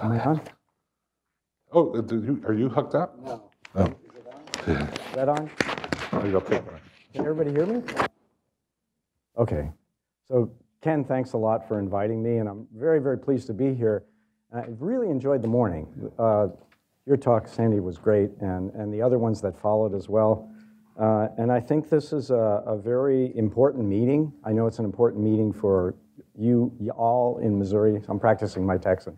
Am I on? Oh, uh, you- are you hooked up? No. Oh, Is that on? are you okay? Can everybody hear me? Okay. So Ken, thanks a lot for inviting me, and I'm very, very pleased to be here. I've really enjoyed the morning. Uh, Your talk, Sandy, was great, and, and the other ones that followed as well. Uh, And I think this is a, a very important meeting. I know it's an important meeting for you, you all in Missouri. I'm practicing my Texan.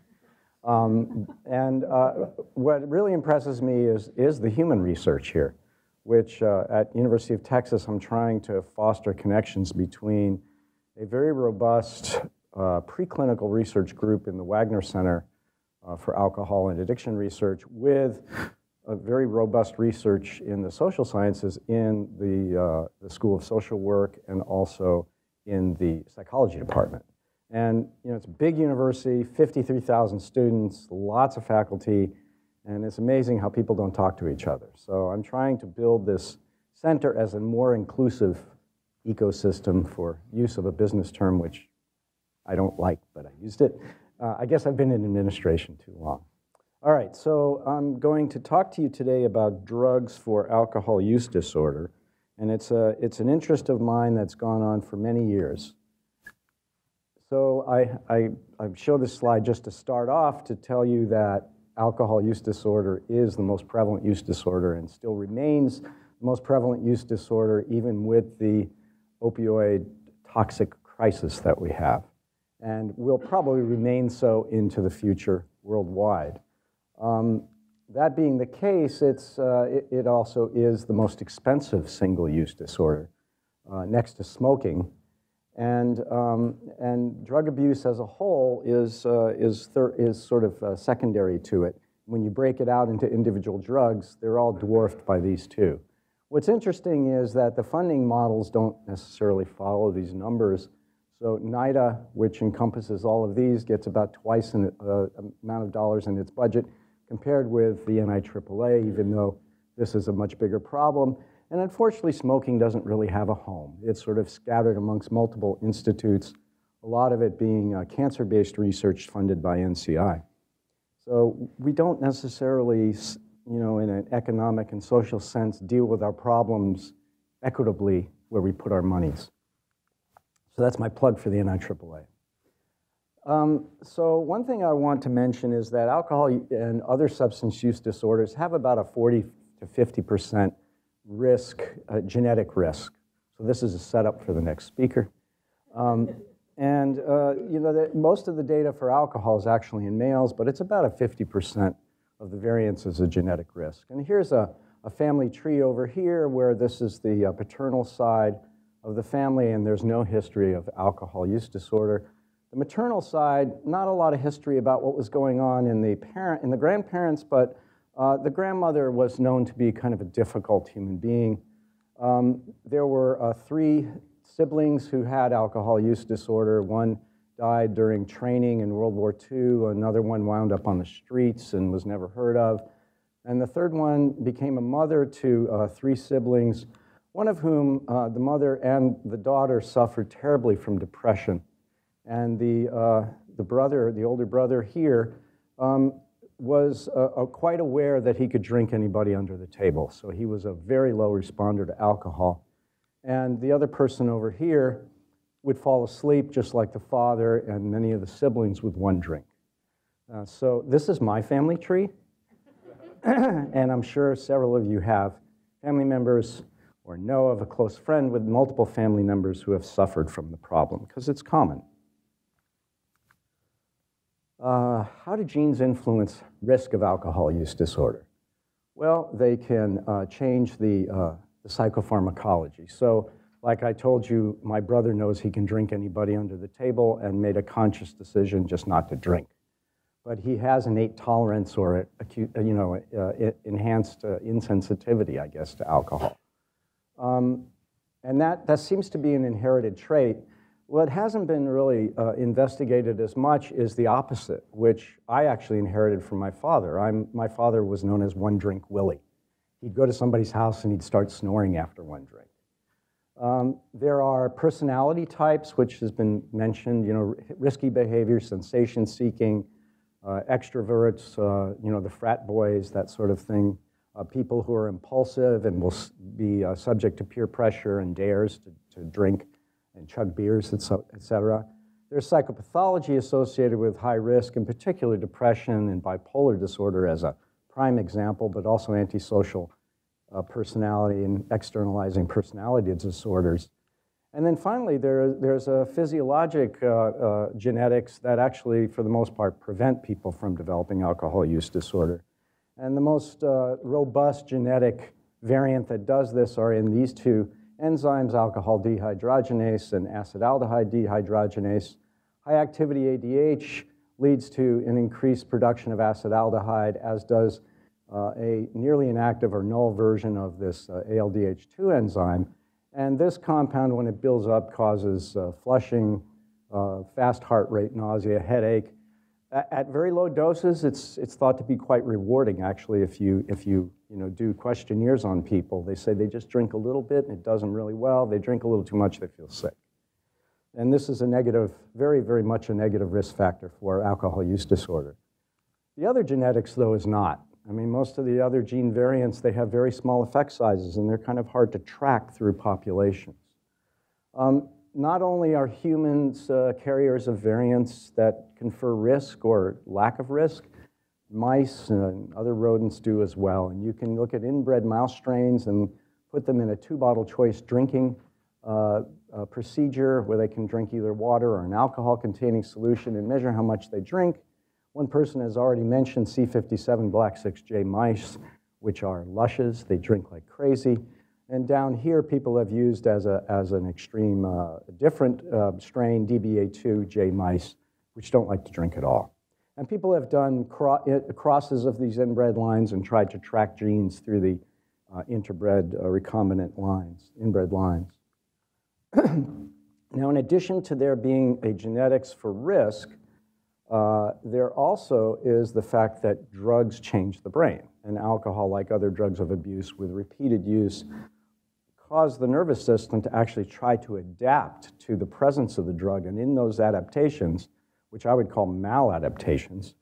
Um, and uh, what really impresses me is, is the human research here, which uh, at University of Texas, I'm trying to foster connections between a very robust uh, preclinical research group in the Wagner Center uh, for Alcohol and Addiction Research with very robust research in the social sciences in the, uh, the School of Social Work and also in the psychology department. And you know, it's a big university, 53,000 students, lots of faculty, and it's amazing how people don't talk to each other. So I'm trying to build this center as a more inclusive ecosystem for use of a business term, which I don't like, but I used it. Uh, I guess I've been in administration too long. All right, so I'm going to talk to you today about drugs for alcohol use disorder, and it's, a, it's an interest of mine that's gone on for many years. So I, I, I show this slide just to start off to tell you that alcohol use disorder is the most prevalent use disorder and still remains the most prevalent use disorder even with the opioid toxic crisis that we have and will probably remain so into the future worldwide. Um, that being the case, it's, uh, it, it, also is the most expensive single-use disorder uh, next to smoking. And, um, and drug abuse as a whole is, uh, is, is sort of uh, secondary to it. When you break it out into individual drugs, they're all dwarfed by these two. What's interesting is that the funding models don't necessarily follow these numbers. So NIDA, which encompasses all of these, gets about twice the uh, amount of dollars in its budget compared with the NIAAA, even though this is a much bigger problem. And unfortunately, smoking doesn't really have a home. It's sort of scattered amongst multiple institutes, a lot of it being uh, cancer-based research funded by NCI. So we don't necessarily, you know, in an economic and social sense, deal with our problems equitably where we put our monies. So that's my plug for the NIAAA. Um, so one thing I want to mention is that alcohol and other substance use disorders have about a 40 to 50 percent risk, uh, genetic risk. So this is a setup for the next speaker. Um, and uh, you know, the, most of the data for alcohol is actually in males, but it's about a 50% of the variance is a genetic risk. And here's a, a family tree over here where this is the uh, paternal side of the family and there's no history of alcohol use disorder. The maternal side, not a lot of history about what was going on in the parent, in the grandparents, but uh, the grandmother was known to be kind of a difficult human being. Um, there were uh, three siblings who had alcohol use disorder. One died during training in World War II. Another one wound up on the streets and was never heard of. And the third one became a mother to uh, three siblings, one of whom, uh, the mother and the daughter, suffered terribly from depression. And the, uh, the brother, the older brother here, um, was uh, uh, quite aware that he could drink anybody under the table. So he was a very low responder to alcohol. And the other person over here would fall asleep just like the father and many of the siblings with one drink. Uh, so this is my family tree. and I'm sure several of you have family members or know of a close friend with multiple family members who have suffered from the problem, because it's common. Uh, how do genes influence risk of alcohol use disorder? Well, they can uh, change the, uh, the psychopharmacology. So, like I told you, my brother knows he can drink anybody under the table and made a conscious decision just not to drink. But he has innate tolerance or acute, you know, uh, enhanced uh, insensitivity, I guess, to alcohol. Um, and that, that seems to be an inherited trait. What hasn't been really uh, investigated as much is the opposite, which I actually inherited from my father. I'm, my father was known as one drink Willie. He'd go to somebody's house and he'd start snoring after one drink. Um, there are personality types, which has been mentioned, you know, risky behavior, sensation seeking, uh, extroverts, uh, you know, the frat boys, that sort of thing. Uh, people who are impulsive and will be uh, subject to peer pressure and dares to, to drink and chug beers, et cetera. There's psychopathology associated with high risk, in particular depression and bipolar disorder as a prime example, but also antisocial uh, personality and externalizing personality disorders. And then finally, there, there's a physiologic uh, uh, genetics that actually, for the most part, prevent people from developing alcohol use disorder. And the most uh, robust genetic variant that does this are in these two enzymes, alcohol dehydrogenase and acetaldehyde dehydrogenase. High activity ADH leads to an increased production of acetaldehyde, as does uh, a nearly inactive or null version of this uh, ALDH2 enzyme. And this compound, when it builds up, causes uh, flushing, uh, fast heart rate, nausea, headache. At, very low doses, it's, it's thought to be quite rewarding, actually, if you, if you, you know, do questionnaires on people. They say they just drink a little bit and it does them really well. They drink a little too much, they feel sick. And this is a negative, very, very much a negative risk factor for alcohol use disorder. The other genetics, though, is not. I mean, most of the other gene variants, they have very small effect sizes, and they're kind of hard to track through populations. Um, not only are humans uh, carriers of variants that confer risk or lack of risk, mice and other rodents do as well. And you can look at inbred mouse strains and put them in a two-bottle choice drinking uh, uh, procedure where they can drink either water or an alcohol-containing solution and measure how much they drink one person has already mentioned C57 Black 6J mice, which are lushes. They drink like crazy. And down here, people have used as, a, as an extreme uh, different uh, strain, DBA2 J mice, which don't like to drink at all. And people have done cro crosses of these inbred lines and tried to track genes through the uh, interbred uh, recombinant lines, inbred lines. now, in addition to there being a genetics for risk, uh, there also is the fact that drugs change the brain, and alcohol, like other drugs of abuse, with repeated use, cause the nervous system to actually try to adapt to the presence of the drug. And in those adaptations, which I would call maladaptations,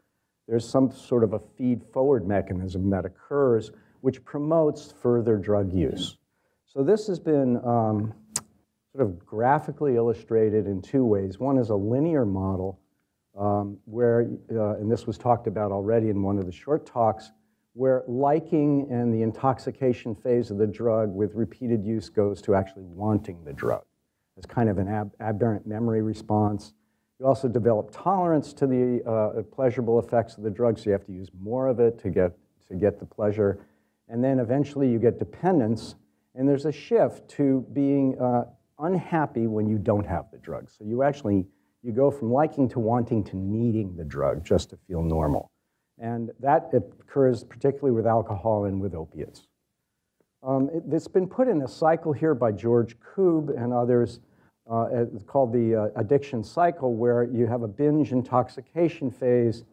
there's some sort of a feed forward mechanism that occurs which promotes further drug use. So this has been um, sort of graphically illustrated in two ways. One is a linear model um, where, uh, and this was talked about already in one of the short talks, where liking and the intoxication phase of the drug with repeated use goes to actually wanting the drug. It's kind of an ab aberrant memory response. You also develop tolerance to the uh, pleasurable effects of the drug, so you have to use more of it to get, to get the pleasure. And then eventually you get dependence, and there's a shift to being uh, unhappy when you don't have the drug. So you actually you go from liking to wanting to needing the drug just to feel normal. And that occurs particularly with alcohol and with opiates. Um, it, has been put in a cycle here by George Koob and others. Uh, called the uh, addiction cycle, where you have a binge intoxication phase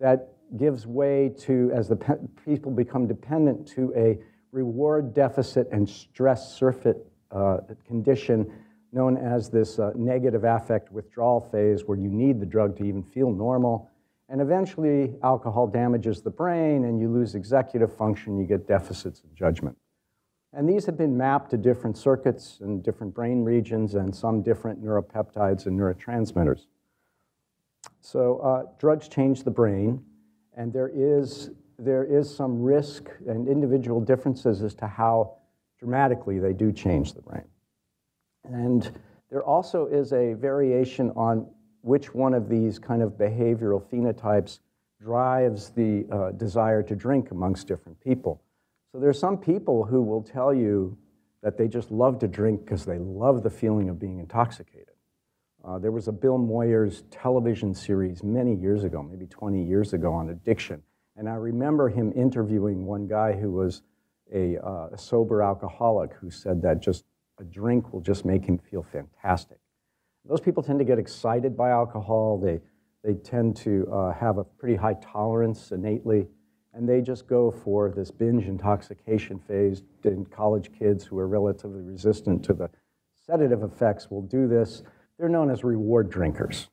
that gives way to, as the people become dependent, to a reward deficit and stress surfeit uh, condition known as this uh, negative affect withdrawal phase where you need the drug to even feel normal. And eventually, alcohol damages the brain and you lose executive function, you get deficits of judgment. And these have been mapped to different circuits and different brain regions and some different neuropeptides and neurotransmitters. So, uh, drugs change the brain, and there is, there is some risk and individual differences as to how dramatically they do change the brain. And there also is a variation on which one of these kind of behavioral phenotypes drives the uh, desire to drink amongst different people. So there are some people who will tell you that they just love to drink because they love the feeling of being intoxicated. Uh, there was a Bill Moyers television series many years ago, maybe 20 years ago, on addiction. And I remember him interviewing one guy who was a, uh, a sober alcoholic who said that just a drink will just make him feel fantastic. Those people tend to get excited by alcohol. They, they tend to uh, have a pretty high tolerance innately, and they just go for this binge intoxication phase in college kids who are relatively resistant to the sedative effects will do this. They're known as reward drinkers.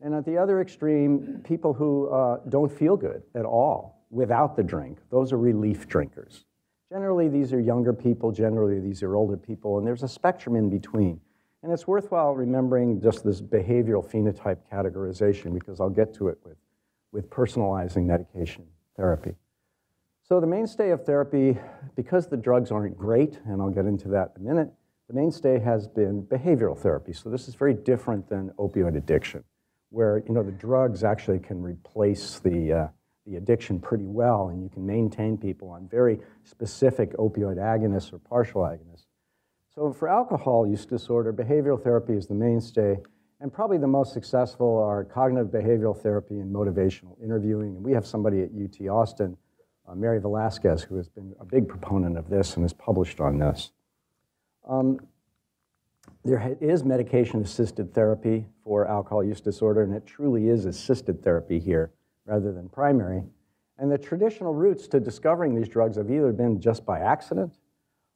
And at the other extreme, people who uh, don't feel good at all without the drink, those are relief drinkers. Generally, these are younger people, generally, these are older people, and there's a spectrum in between. And it's worthwhile remembering just this behavioral phenotype categorization because I'll get to it with, with personalizing medication therapy. So, the mainstay of therapy, because the drugs aren't great, and I'll get into that in a minute, the mainstay has been behavioral therapy. So, this is very different than opioid addiction, where you know, the drugs actually can replace the, uh, the addiction pretty well, and you can maintain people on very specific opioid agonists or partial agonists. So, for alcohol use disorder, behavioral therapy is the mainstay, and probably the most successful are cognitive behavioral therapy and motivational interviewing. And we have somebody at UT Austin uh, Mary Velasquez, who has been a big proponent of this and has published on this. Um, there is medication assisted therapy for alcohol use disorder, and it truly is assisted therapy here rather than primary. And the traditional routes to discovering these drugs have either been just by accident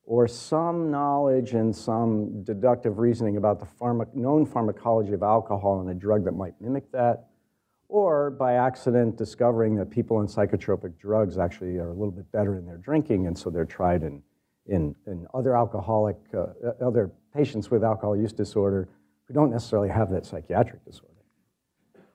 or some knowledge and some deductive reasoning about the pharma- known pharmacology of alcohol and a drug that might mimic that, or by accident discovering that people on psychotropic drugs actually are a little bit better in their drinking, and so they're tried in, in, in other alcoholic, uh, other patients with alcohol use disorder who don't necessarily have that psychiatric disorder.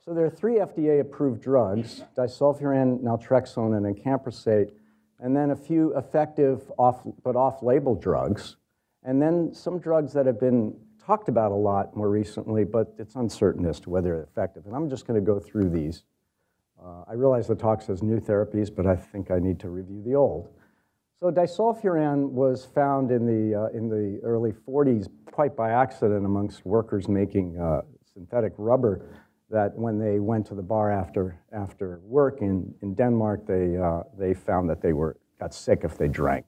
So there are three FDA-approved drugs, disulfiram, naltrexone, and acamprosate, and then a few effective off, but off-label drugs, and then some drugs that have been talked about a lot more recently, but it's uncertain as to whether they're effective. And I'm just going to go through these. Uh, I realize the talk says new therapies, but I think I need to review the old. So disulfiram was found in the, uh, in the early 40s quite by accident amongst workers making uh, synthetic rubber that when they went to the bar after, after work in, in Denmark, they, uh, they found that they were, got sick if they drank.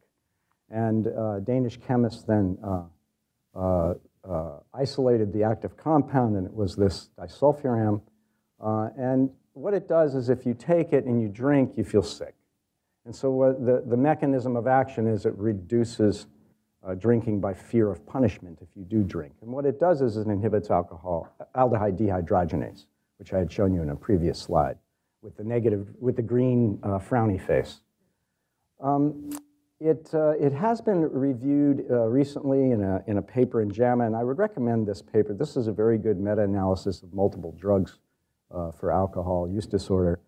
And uh, Danish chemists then uh, uh, isolated the active compound, and it was this disulfiram. Uh, and what it does is if you take it and you drink, you feel sick. And so the, the mechanism of action is it reduces uh, drinking by fear of punishment if you do drink. And what it does is it inhibits alcohol, aldehyde dehydrogenase, which I had shown you in a previous slide with the negative, with the green uh, frowny face. Um, it, uh, it has been reviewed uh, recently in a, in a paper in JAMA, and I would recommend this paper. This is a very good meta-analysis of multiple drugs uh, for alcohol use disorder.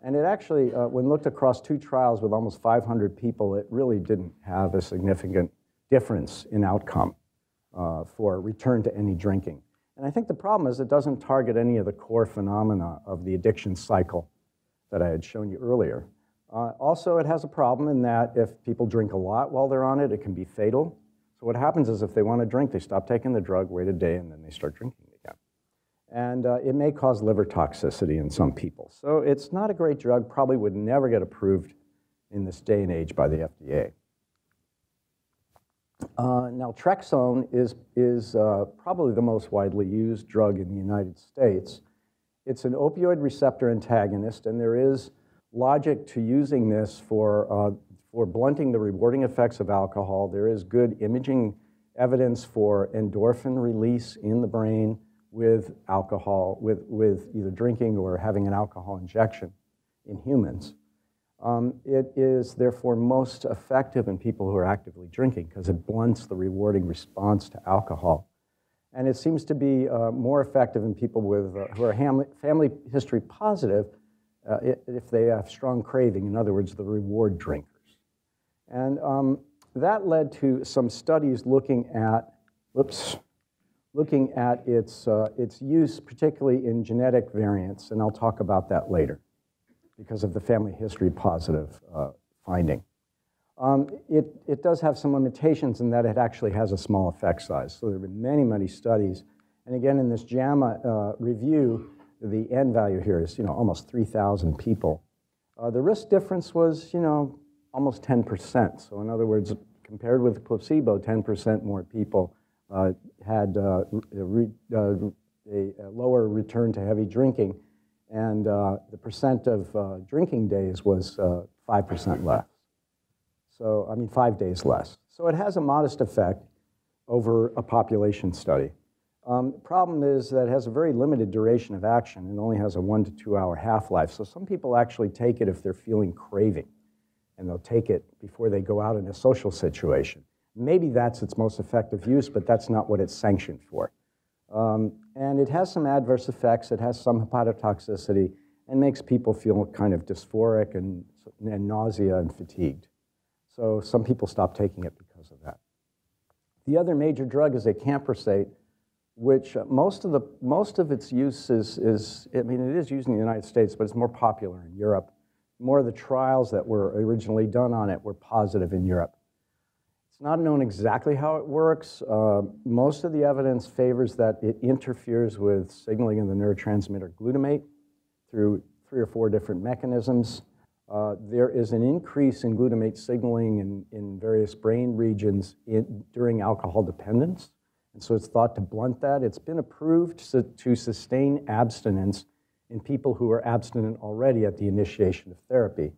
And it actually, uh, when looked across two trials with almost 500 people, it really didn't have a significant difference in outcome uh, for return to any drinking. And I think the problem is it doesn't target any of the core phenomena of the addiction cycle that I had shown you earlier. Uh, also, it has a problem in that if people drink a lot while they're on it, it can be fatal. So what happens is if they want to drink, they stop taking the drug, wait a day, and then they start drinking again. And uh, it may cause liver toxicity in some people. So it's not a great drug, probably would never get approved in this day and age by the FDA. Uh, naltrexone is, is uh, probably the most widely used drug in the United States. It's an opioid receptor antagonist, and there is logic to using this for, uh, for blunting the rewarding effects of alcohol. There is good imaging evidence for endorphin release in the brain with alcohol, with, with either drinking or having an alcohol injection in humans. Um, it is therefore most effective in people who are actively drinking because it blunts the rewarding response to alcohol. And it seems to be uh, more effective in people with, uh, who are family history positive uh, if they have strong craving, in other words, the reward drinkers. And um, that led to some studies looking at, whoops, looking at its, uh, its use, particularly in genetic variants, and I'll talk about that later because of the family history positive uh, finding. Um, it, it does have some limitations in that it actually has a small effect size. So there have been many, many studies. And again, in this JAMA uh, review, the N value here is, you know, almost 3,000 people. Uh, the risk difference was, you know, almost 10%. So in other words, compared with placebo, 10% more people uh, had uh, re, uh, a, a, lower return to heavy drinking, and uh, the percent of uh, drinking days was 5% less. So, I mean, five days less. So it has a modest effect. over a population study. Um, problem is that it has a very limited duration of action. It only has a one to two hour half life. So some people actually take it if they're feeling craving, and they'll take it before they go out in a social situation. Maybe that's its most effective use, but that's not what it's sanctioned for. Um, and it has some adverse effects. It has some hepatotoxicity and makes people feel kind of dysphoric and, and nausea and fatigued. So some people stop taking it because of that. The other major drug is acamprosate, which uh, most of, the, most of its use is, is, I mean, it is used in the United States, but it's more popular in Europe. More of the trials that were originally done on it were positive in Europe. It's not known exactly how it works. Uh, most of the evidence favors that it interferes with signaling in the neurotransmitter glutamate through three or four different mechanisms. Uh, there is an increase in glutamate signaling in, in various brain regions in, during alcohol dependence. And so it's thought to blunt that. It's been approved to, to sustain abstinence in people who are abstinent already at the initiation of therapy.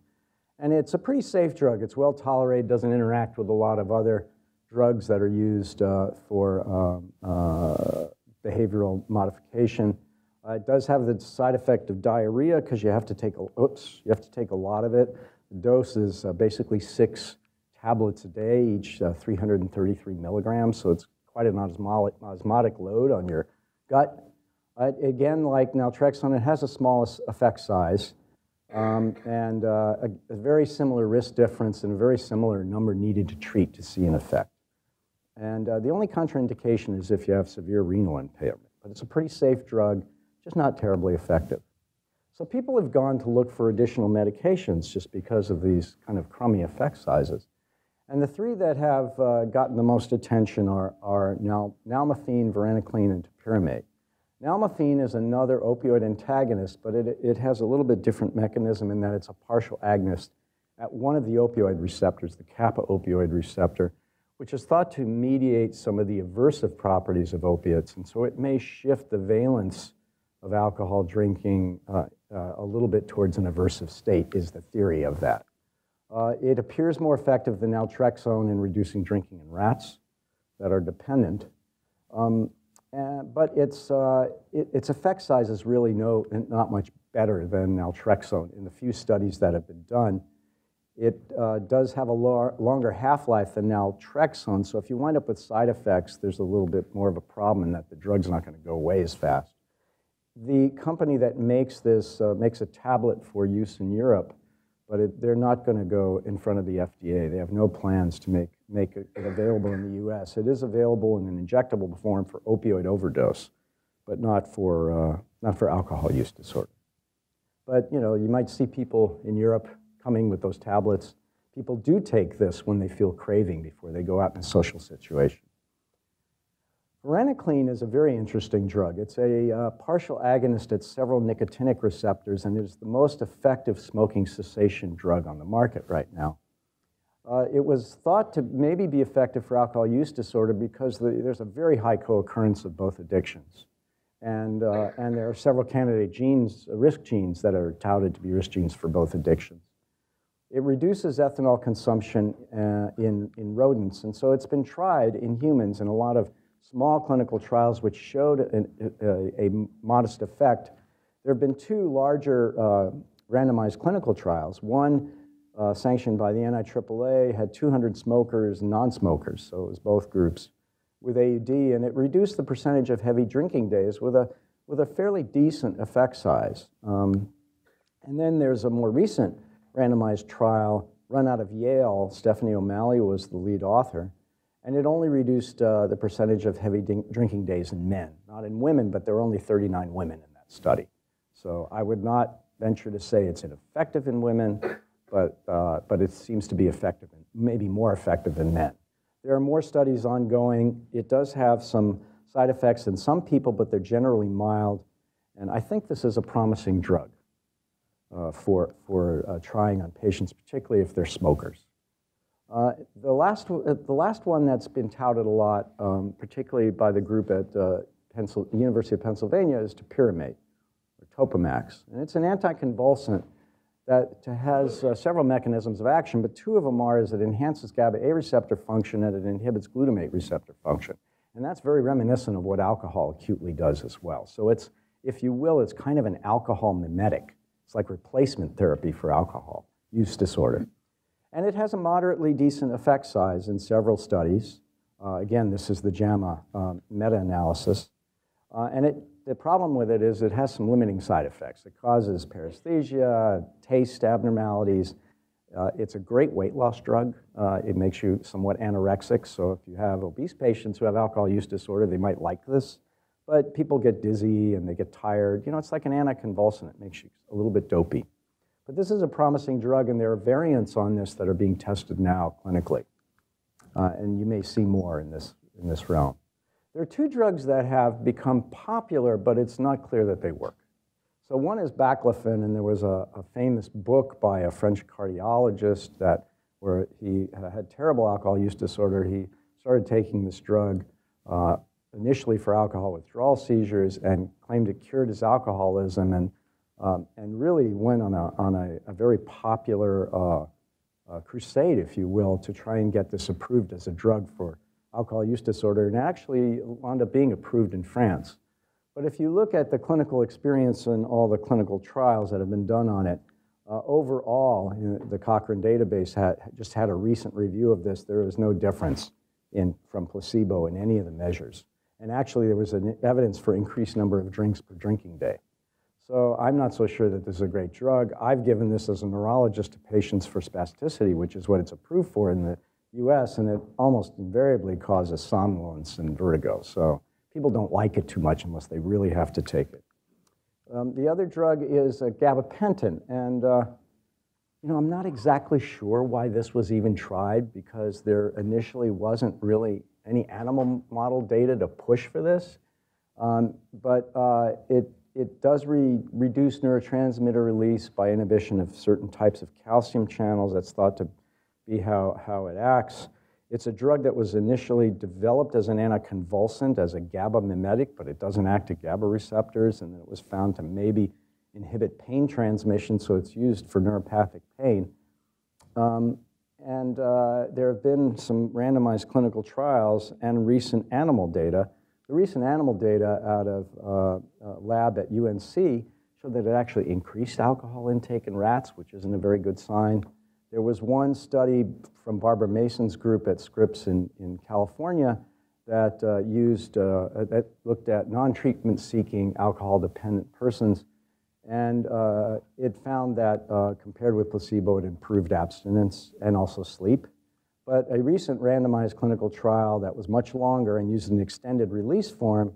And it's a pretty safe drug. It's well tolerated, doesn't interact with a lot of other drugs that are used uh, for um, uh, behavioral modification. Uh, it does have the side effect of diarrhea because you have to take a, oops, you have to take a lot of it. The dose is uh, basically six tablets a day, each uh, 333 milligrams, so it's quite an osmotic, osmotic load on your gut. Again, like naltrexone, it has a small effect size um, and uh, a, a, very similar risk difference and a very similar number needed to treat to see an effect. And uh, the only contraindication is if you have severe renal impairment, but it's a pretty safe drug just not terribly effective. So people have gone to look for additional medications just because of these kind of crummy effect sizes. And the three that have uh, gotten the most attention are, are nal varenicline, and topiramate. Nalmefene is another opioid antagonist, but it, it has a little bit different mechanism in that it's a partial agonist at one of the opioid receptors, the kappa opioid receptor, which is thought to mediate some of the aversive properties of opiates. And so it may shift the valence of alcohol drinking uh, uh, a little bit towards an aversive state, is the theory of that. Uh, it appears more effective than naltrexone in reducing drinking in rats that are dependent. Um, and, but its, uh, it, its effect size is really no, not much better than naltrexone. In the few studies that have been done, it uh, does have a longer half-life than naltrexone, so if you wind up with side effects, there's a little bit more of a problem in that the drug's not going to go away as fast. The company that makes this uh, makes a tablet for use in Europe, but it, they're not going to go in front of the FDA. They have no plans to make, make it available in the US. It is available in an injectable form for opioid overdose, but not for, uh, not for alcohol use disorder. But you know, you might see people in Europe coming with those tablets. People do take this when they feel craving before they go out in a social situation. Varenicline is a very interesting drug. It's a uh, partial agonist at several nicotinic receptors, and it is the most effective smoking cessation drug on the market right now. Uh, it was thought to maybe be effective for alcohol use disorder because the, there's a very high co-occurrence of both addictions. And, uh, and there are several candidate genes, risk genes, that are touted to be risk genes for both addictions. It reduces ethanol consumption uh, in, in rodents, and so it's been tried in humans in a lot of small clinical trials which showed an, a, a, modest effect. There have been two larger uh, randomized clinical trials. One uh, sanctioned by the NIAAA had 200 smokers and non-smokers, so it was both groups, with AUD, and it reduced the percentage of heavy drinking days with a, with a fairly decent effect size. Um, and then there's a more recent randomized trial run out of Yale. Stephanie O'Malley was the lead author, and it only reduced uh, the percentage of heavy drinking days in men, not in women, but there were only 39 women in that study. So I would not venture to say it's ineffective in women, but, uh, but it seems to be effective, maybe more effective in men. There are more studies ongoing. It does have some side effects in some people, but they're generally mild. And I think this is a promising drug uh, for, for uh, trying on patients, particularly if they're smokers. Uh, the, last, uh, the last one that's been touted a lot, um, particularly by the group at uh, Pencil, University of Pennsylvania, is topiramate, or Topamax. And it's an anticonvulsant that has uh, several mechanisms of action, but two of them are is it enhances GABA A receptor function and it inhibits glutamate receptor function. And that's very reminiscent of what alcohol acutely does as well. So it's, if you will, it's kind of an alcohol mimetic. It's like replacement therapy for alcohol use disorder. And it has a moderately decent effect size in several studies. Uh, again, this is the JAMA um, meta-analysis. Uh, and it, the problem with it is it has some limiting side effects. It causes paresthesia, taste abnormalities. Uh, it's a great weight loss drug. Uh, it makes you somewhat anorexic. So if you have obese patients who have alcohol use disorder, they might like this. But people get dizzy and they get tired. You know, it's like an anticonvulsant. It makes you a little bit dopey. But this is a promising drug, and there are variants on this that are being tested now clinically. Uh, and you may see more in this, in this realm. There are two drugs that have become popular, but it's not clear that they work. So one is baclofen, and there was a, a famous book by a French cardiologist that where he had terrible alcohol use disorder. He started taking this drug uh, initially for alcohol withdrawal seizures and claimed it cured his alcoholism and um, and really went on a, on a, a very popular uh, uh, crusade, if you will, to try and get this approved as a drug for alcohol use disorder, and actually wound up being approved in France. But if you look at the clinical experience and all the clinical trials that have been done on it, uh, overall, you know, the Cochrane database had, just had a recent review of this. There is no difference in, from placebo in any of the measures. And actually, there was an evidence for increased number of drinks per drinking day. So I'm not so sure that this is a great drug. I've given this as a neurologist to patients for spasticity, which is what it's approved for in the US, and it almost invariably causes somnolence and vertigo. So people don't like it too much unless they really have to take it. Um, the other drug is uh, gabapentin, and uh, you know, I'm not exactly sure why this was even tried because there initially wasn't really any animal model data to push for this. Um, but uh, it it does re reduce neurotransmitter release by inhibition of certain types of calcium channels. That's thought to be how, how it acts. It's a drug that was initially developed as an anticonvulsant, as a GABA mimetic, but it doesn't act at GABA receptors, and then it was found to maybe inhibit pain transmission, so it's used for neuropathic pain. Um, and uh, there have been some randomized clinical trials and recent animal data the recent animal data out of uh, a lab at UNC showed that it actually increased alcohol intake in rats, which isn't a very good sign. There was one study from Barbara Mason's group at Scripps in, in California that uh, used, uh, that looked at non-treatment seeking alcohol-dependent persons, and uh, it found that uh, compared with placebo, it improved abstinence and also sleep. But a recent randomized clinical trial that was much longer and used an extended release form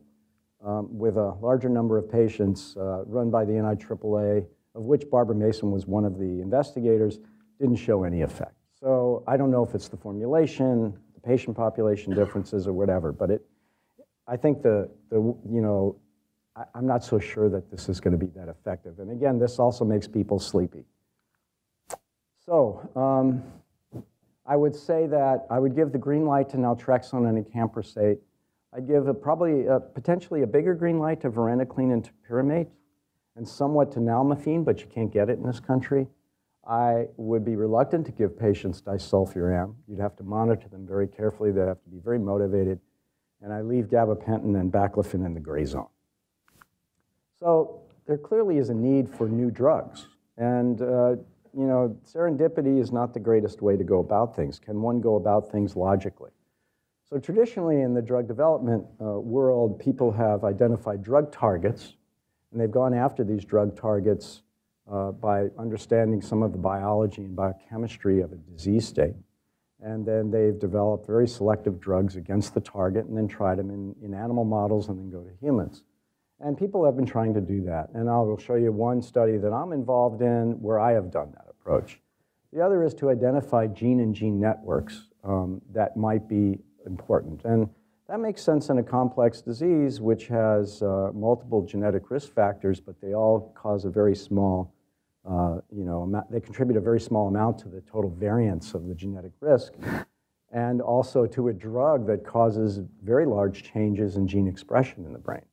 um, with a larger number of patients uh, run by the NIAAA, of which Barbara Mason was one of the investigators, didn't show any effect. So I don't know if it's the formulation, the patient population differences, or whatever, but it, I think the, the you know, I, I'm not so sure that this is going to be that effective. And again, this also makes people sleepy. So, um, I would say that I would give the green light to naltrexone and acamprosate. I'd give a, probably a, potentially a bigger green light to varenicline and topiramate, and somewhat to nalmefene, but you can't get it in this country. I would be reluctant to give patients disulfiram. You'd have to monitor them very carefully. They'd have to be very motivated. And I leave gabapentin and baclofen in the gray zone. So there clearly is a need for new drugs. And uh, you know, serendipity is not the greatest way to go about things. Can one go about things logically? So traditionally in the drug development uh, world, people have identified drug targets, and they've gone after these drug targets uh, by understanding some of the biology and biochemistry of a disease state. And then they've developed very selective drugs against the target and then tried them in, in animal models and then go to humans. And people have been trying to do that. And I will show you one study that I'm involved in where I have done that approach. The other is to identify gene and gene networks um, that might be important. And that makes sense in a complex disease which has uh, multiple genetic risk factors, but they all cause a very small, uh, you know, they contribute a very small amount to the total variance of the genetic risk, and also to a drug that causes very large changes in gene expression in the brain.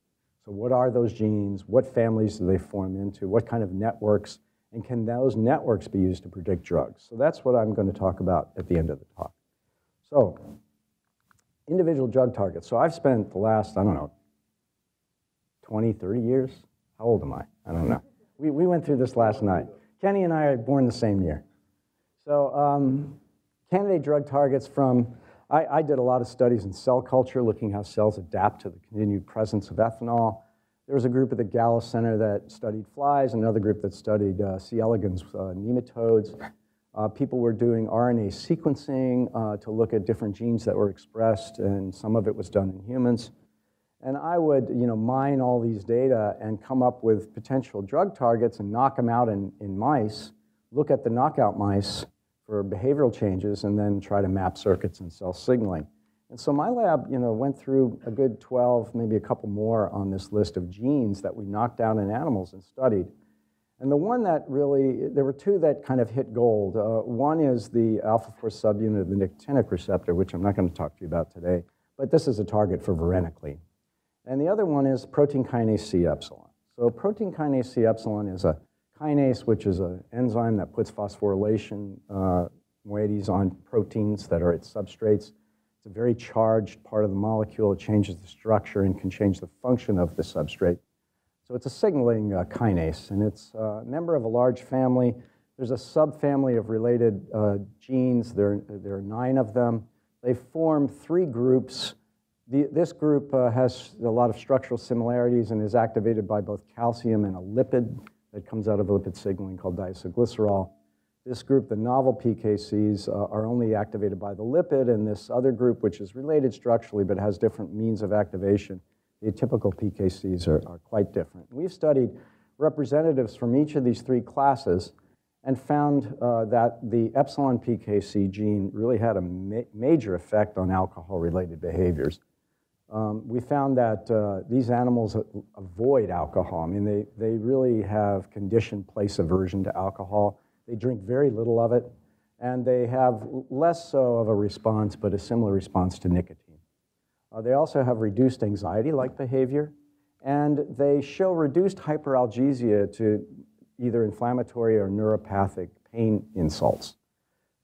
So what are those genes? What families do they form into? What kind of networks? And can those networks be used to predict drugs? So that's what I'm going to talk about at the end of the talk. So individual drug targets. So I've spent the last, I don't know, 20, 30 years. How old am I? I don't know. We, we went through this last night. Kenny and I are born the same year. So, um, candidate drug targets from, I, I did a lot of studies in cell culture, looking how cells adapt to the continued presence of ethanol. There was a group at the Gallo Center that studied flies, another group that studied uh, C. elegans uh, nematodes. Uh, people were doing RNA sequencing uh, to look at different genes that were expressed, and some of it was done in humans. And I would, you know, mine all these data and come up with potential drug targets and knock them out in, in mice, look at the knockout mice for behavioral changes, and then try to map circuits and cell signaling. And so my lab, you know, went through a good 12, maybe a couple more on this list of genes that we knocked down in animals and studied. And the one that really, there were two that kind of hit gold. Uh, one is the alpha-4 subunit of the nicotinic receptor, which I'm not going to talk to you about today, but this is a target for varenicline. And the other one is protein kinase C epsilon. So protein kinase C epsilon is a kinase, which is an enzyme that puts phosphorylation uh, moieties on proteins that are its substrates. It's a very charged part of the molecule. It changes the structure and can change the function of the substrate. So it's a signaling uh, kinase, and it's a member of a large family. There's a subfamily of related uh, genes. There, there are nine of them. They form three groups. The, this group uh, has a lot of structural similarities and is activated by both calcium and a lipid that comes out of lipid signaling called diacylglycerol. This group, the novel PKCs, uh, are only activated by the lipid, and this other group, which is related structurally but has different means of activation, the atypical PKCs are, are quite different. We've studied representatives from each of these three classes and found uh, that the epsilon PKC gene really had a ma major effect on alcohol-related behaviors. Um, we found that uh, these animals avoid alcohol. I mean, they, they really have conditioned place aversion to alcohol. They drink very little of it, and they have less so of a response, but a similar response to nicotine. Uh, they also have reduced anxiety-like behavior, and they show reduced hyperalgesia to either inflammatory or neuropathic pain insults.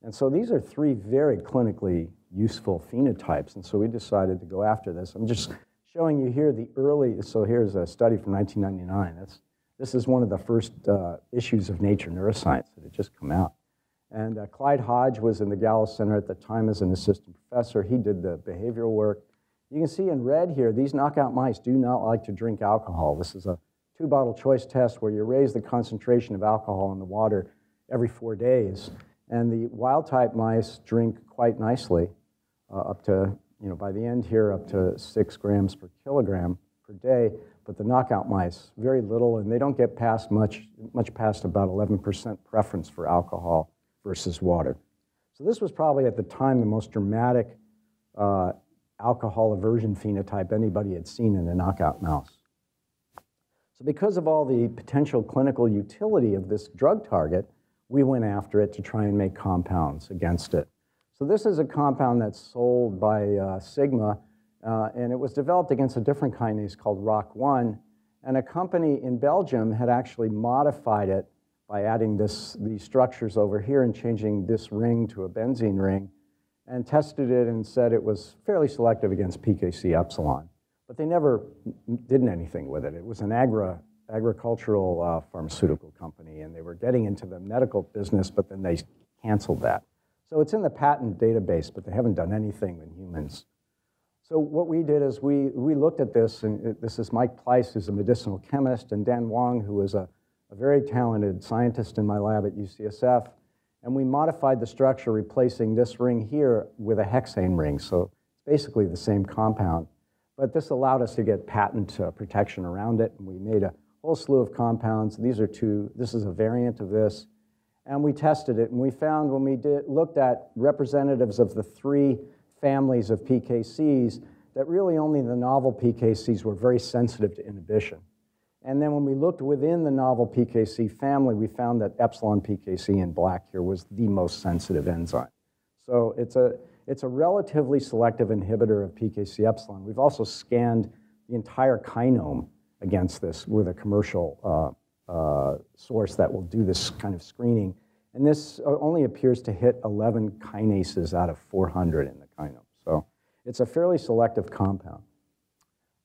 And so these are three very clinically useful phenotypes, and so we decided to go after this. I'm just showing you here the early, so here's a study from 1999. That's, this is one of the first uh, issues of Nature Neuroscience that had just come out. And uh, Clyde Hodge was in the Gallo Center at the time as an assistant professor. He did the behavioral work. You can see in red here, these knockout mice do not like to drink alcohol. This is a two bottle choice test where you raise the concentration of alcohol in the water every four days. And the wild type mice drink quite nicely, up to, you know, by the end here, up to six grams per kilogram per day. But the knockout mice, very little, and they don't get past much, much past about 11% preference for alcohol versus water. So this was probably at the time the most dramatic uh, alcohol aversion phenotype anybody had seen in a knockout mouse. So because of all the potential clinical utility of this drug target, we went after it to try and make compounds against it. So this is a compound that's sold by uh, Sigma, uh, and it was developed against a different kinase called ROC1, and a company in Belgium had actually modified it by adding this, these structures over here and changing this ring to a benzene ring and tested it and said it was fairly selective against PKC epsilon. But they never did anything with it. It was an agri agricultural uh, pharmaceutical company, and they were getting into the medical business, but then they canceled that. So it's in the patent database, but they haven't done anything in humans. So what we did is we, we looked at this, and this is Mike Pleiss, who's a medicinal chemist, and Dan Wang, who is a, a very talented scientist in my lab at UCSF, and we modified the structure, replacing this ring here with a hexane ring. So it's basically the same compound. But this allowed us to get patent uh, protection around it, and we made a whole slew of compounds. These are two, this is a variant of this. And we tested it, and we found when we did, looked at representatives of the three families of PKCs that really only the novel PKCs were very sensitive to inhibition. And then when we looked within the novel PKC family, we found that epsilon PKC in black here was the most sensitive enzyme. So it's a, it's a relatively selective inhibitor of PKC epsilon. We've also scanned the entire kinome against this with a commercial uh, uh, source that will do this kind of screening. And this uh, only appears to hit 11 kinases out of 400 in the kinome. So It's a fairly selective compound.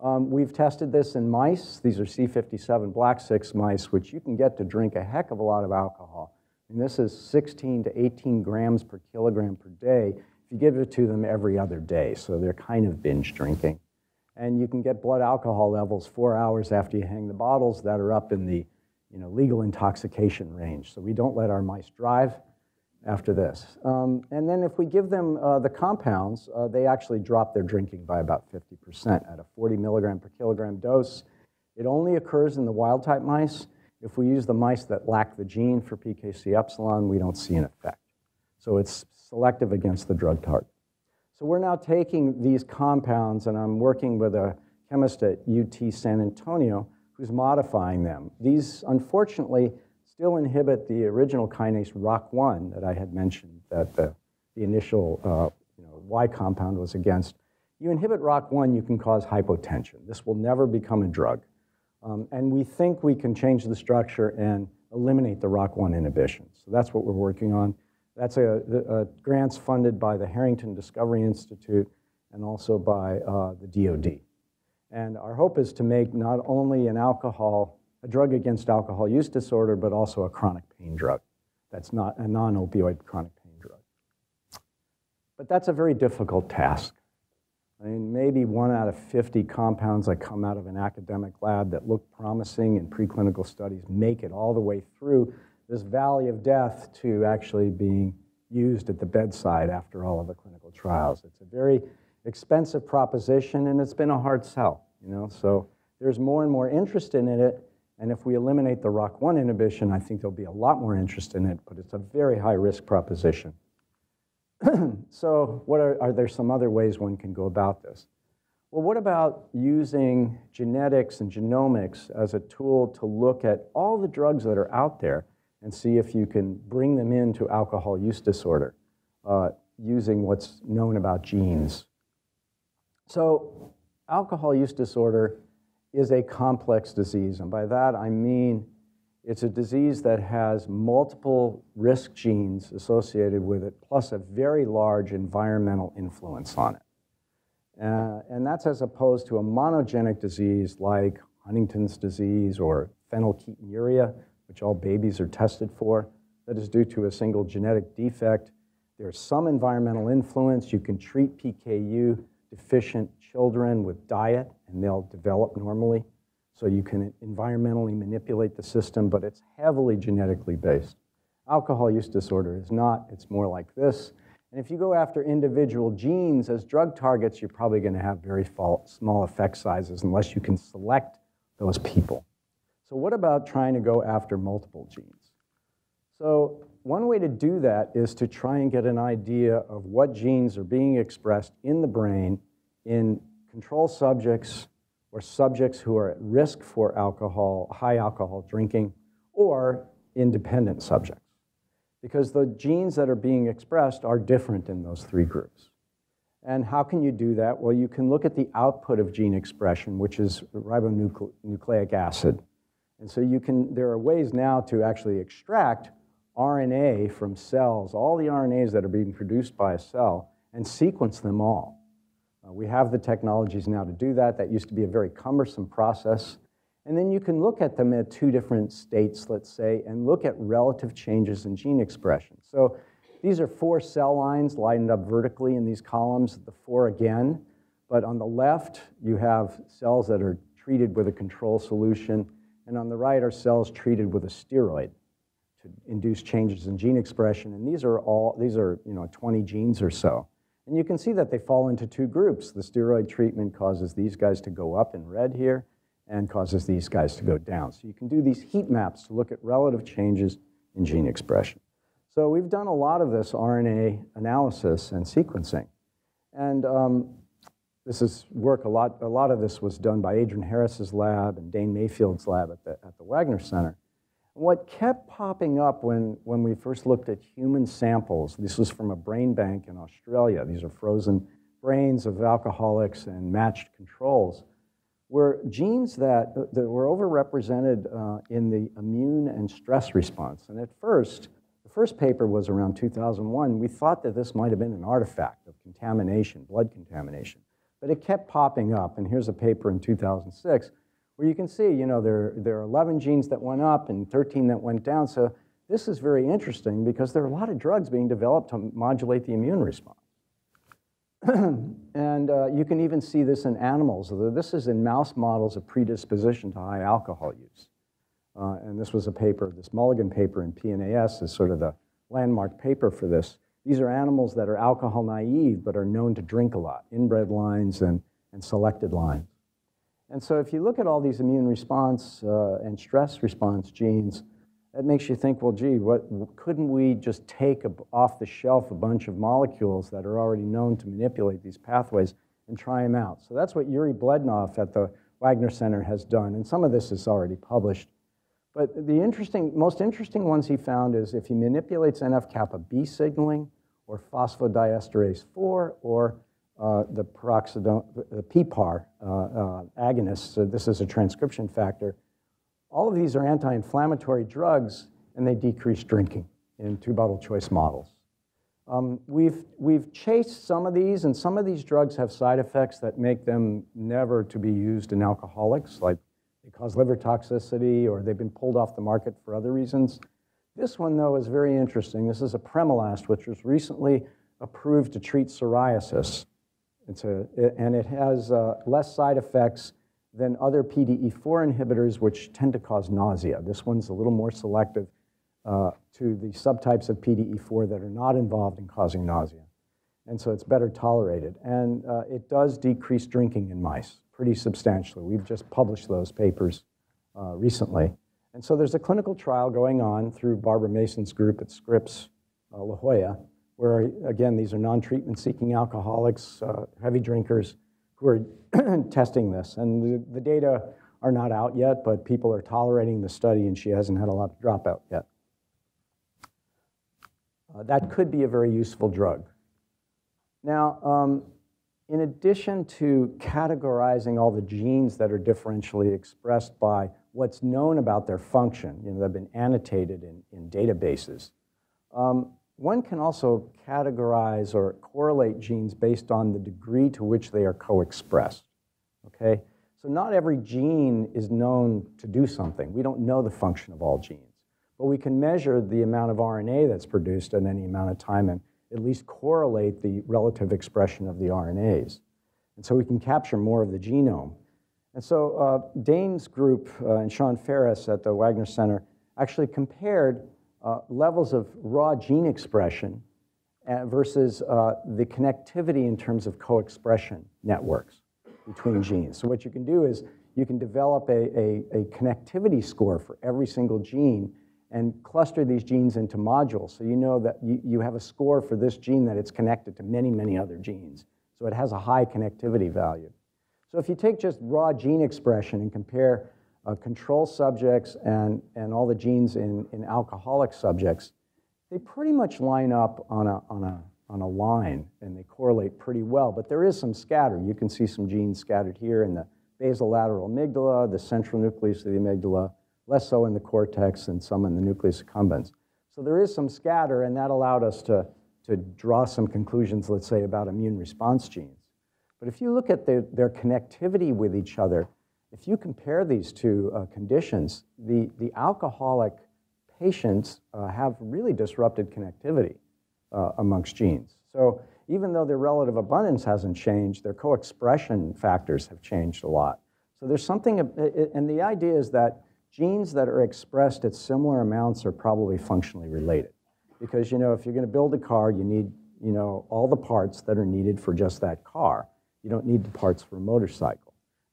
Um, we've tested this in mice. These are C57 black 6 mice, which you can get to drink a heck of a lot of alcohol. And this is 16 to 18 grams per kilogram per day if you give it to them every other day. So they're kind of binge drinking. And you can get blood alcohol levels four hours after you hang the bottles that are up in the you know, legal intoxication range. So we don't let our mice drive after this. Um, and then if we give them uh, the compounds, uh, they actually drop their drinking by about 50% at a 40 milligram per kilogram dose. It only occurs in the wild type mice. If we use the mice that lack the gene for PKC epsilon, we don't see an effect. So it's selective against the drug target. So we're now taking these compounds, and I'm working with a chemist at UT San Antonio who's modifying them. These, unfortunately, still inhibit the original kinase ROCK1 that I had mentioned that the, the initial uh, you know, Y compound was against. You inhibit ROCK1, you can cause hypotension. This will never become a drug. Um, and we think we can change the structure and eliminate the ROCK1 inhibition. So that's what we're working on. That's a, a grants funded by the Harrington Discovery Institute and also by uh, the DoD. And our hope is to make not only an alcohol a drug against alcohol use disorder, but also a chronic pain drug. That's not a non opioid chronic pain drug. But that's a very difficult task. I mean, maybe one out of 50 compounds that come out of an academic lab that look promising in preclinical studies make it all the way through this valley of death to actually being used at the bedside after all of the clinical trials. It's a very expensive proposition and it's been a hard sell, you know, so there's more and more interest in it and if we eliminate the ROCK1 inhibition, I think there'll be a lot more interest in it, but it's a very high risk proposition. so, what are, are there some other ways one can go about this? Well, what about using genetics and genomics as a tool to look at all the drugs that are out there and see if you can bring them into alcohol use disorder uh, using what's known about genes? So, alcohol use disorder is a complex disease. And by that, I mean it's a disease that has multiple risk genes associated with it, plus a very large environmental influence on it. Uh, and that's as opposed to a monogenic disease like Huntington's disease or phenylketonuria, which all babies are tested for, that is due to a single genetic defect. There's some environmental influence. You can treat PKU deficient children with diet and they'll develop normally. So you can environmentally manipulate the system, but it's heavily genetically based. Alcohol use disorder is not, it's more like this. And if you go after individual genes as drug targets, you're probably going to have very small effect sizes unless you can select those people. So, what about trying to go after multiple genes? So, one way to do that is to try and get an idea of what genes are being expressed in the brain in control subjects or subjects who are at risk for alcohol, high alcohol drinking, or independent subjects. Because the genes that are being expressed are different in those three groups. And how can you do that? Well, you can look at the output of gene expression, which is ribonucleic acid. And so you can, there are ways now to actually extract RNA from cells, all the RNAs that are being produced by a cell, and sequence them all. Uh, we have the technologies now to do that. That used to be a very cumbersome process. And then you can look at them at two different states, let's say, and look at relative changes in gene expression. So these are four cell lines lined up vertically in these columns, the four again. But on the left, you have cells that are treated with a control solution, and on the right are cells treated with a steroid to induce changes in gene expression. And these are all, these are, you know, 20 genes or so. And you can see that they fall into two groups. The steroid treatment causes these guys to go up in red here and causes these guys to go down. So you can do these heat maps to look at relative changes in gene expression. So we've done a lot of this RNA analysis and sequencing. And um, this is work, a lot, a lot of this was done by Adron Harris's lab and Dayne Mayfield's lab at the, at the Waggoner Center. What kept popping up when, when we first looked at human samples, this was from a brain bank in Australia, these are frozen brains of alcoholics and matched controls, were genes that, that were overrepresented uh, in the immune and stress response. And at first, the first paper was around 2001. We thought that this might have been an artifact of contamination, blood contamination. But it kept popping up. And here's a paper in 2006 where you can see, you know, there, there are 11 genes that went up and 13 that went down. So this is very interesting because there are a lot of drugs being developed to modulate the immune response. and uh, you can even see this in animals. This is in mouse models of predisposition to high alcohol use. Uh, and this was a paper, this Mulligan paper in PNAS is sort of the landmark paper for this. These are animals that are alcohol naive but are known to drink a lot, inbred lines and, and selected lines. And so if you look at all these immune response uh, and stress response genes, that makes you think, well, gee, what, couldn't we just take a, off the shelf a bunch of molecules that are already known to manipulate these pathways and try them out? So that's what Yuri Blednov at the Waggoner Center has done, and some of this is already published. But the interesting, most interesting ones he found is if he manipulates NF-kappa B signaling or phosphodiesterase 4 or uh, the peroxidone, the PPAR uh, uh, agonists, so this is a transcription factor, all of these are anti-inflammatory drugs and they decrease drinking in two bottle choice models. Um, we've, we've chased some of these, and some of these drugs have side effects that make them never to be used in alcoholics, like they cause liver toxicity or they've been pulled off the market for other reasons. This one, though, is very interesting. This is apremilast, which was recently approved to treat psoriasis. It's a, and it has uh, less side effects than other PDE4 inhibitors, which tend to cause nausea. This one's a little more selective uh, to the subtypes of PDE4 that are not involved in causing nausea. And so it's better tolerated. And uh, it does decrease drinking in mice pretty substantially. We've just published those papers uh, recently. And so there's a clinical trial going on through Barbara Mason's group at Scripps uh, La Jolla, where, again, these are non treatment seeking alcoholics, uh, heavy drinkers who are testing this. And the, the, data are not out yet, but people are tolerating the study, and she hasn't had a lot of dropout yet. Uh, that could be a very useful drug. Now, um, in addition to categorizing all the genes that are differentially expressed by what's known about their function, you know, that have been annotated in, in databases, um, one can also categorize or correlate genes based on the degree to which they are co-expressed, okay? So not every gene is known to do something. We don't know the function of all genes, but we can measure the amount of RNA that's produced in any amount of time and at least correlate the relative expression of the RNAs. And so we can capture more of the genome. And so uh, Dayne's group uh, and Sean Farris at the Waggoner Center actually compared uh, levels of raw gene expression uh, versus uh, the connectivity in terms of co-expression networks between genes. So what you can do is you can develop a, a, a, connectivity score for every single gene and cluster these genes into modules. So you know that you, you have a score for this gene that it's connected to many, many other genes. So it has a high connectivity value. So if you take just raw gene expression and compare uh, control subjects and, and all the genes in, in alcoholic subjects, they pretty much line up on a, on, a, on a line and they correlate pretty well. But there is some scatter. You can see some genes scattered here in the basolateral amygdala, the central nucleus of the amygdala, less so in the cortex and some in the nucleus accumbens. So there is some scatter, and that allowed us to, to draw some conclusions, let's say, about immune response genes. But if you look at their, their connectivity with each other, if you compare these two uh, conditions, the, the alcoholic patients uh, have really disrupted connectivity uh, amongst genes. So even though their relative abundance hasn't changed, their co-expression factors have changed a lot. So there's something, and the idea is that genes that are expressed at similar amounts are probably functionally related. Because, you know, if you're going to build a car, you need, you know, all the parts that are needed for just that car. You don't need the parts for a motorcycle.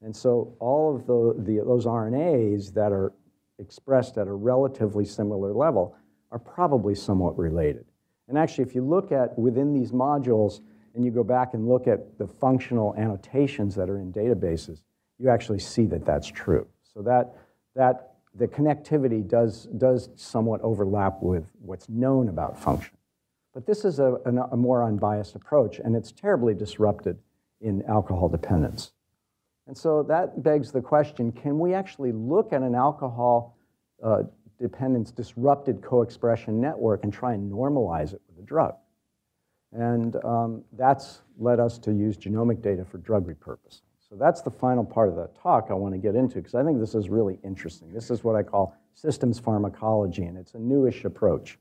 And so all of the, the, those RNAs that are expressed at a relatively similar level are probably somewhat related. And actually, if you look at within these modules and you go back and look at the functional annotations that are in databases, you actually see that that's true. So that, that the connectivity does, does somewhat overlap with what's known about function. But this is a, a, a more unbiased approach, and it's terribly disrupted in alcohol dependence. And so that begs the question, can we actually look at an alcohol uh, dependence disrupted co-expression network and try and normalize it with a drug. And um, that's led us to use genomic data for drug repurposing. So that's the final part of the talk I want to get into because I think this is really interesting. This is what I call systems pharmacology, and it's a newish approach